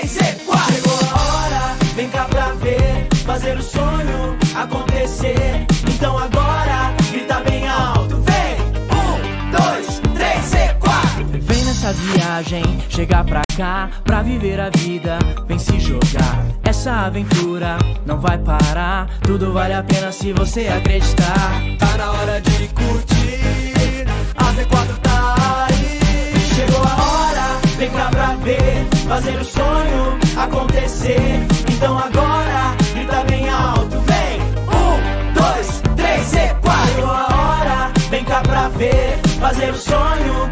3 e 4. Chegou a hora, vem cá pra ver, fazer o sonho acontecer. Então agora, grita bem alto, vem. Um, dois, três e quatro. Vem nessa viagem, chegar pra cá, pra viver a vida, vem se jogar. Essa aventura não vai parar, tudo vale a pena se você acreditar. Tá na hora de curtir, a V4 tá aí. Chegou a hora, vem cá pra ver, fazer o sonho acontecer. Então agora, grita bem alto, vem! Um, dois, três e quatro! Chegou a hora, vem cá pra ver, fazer o sonho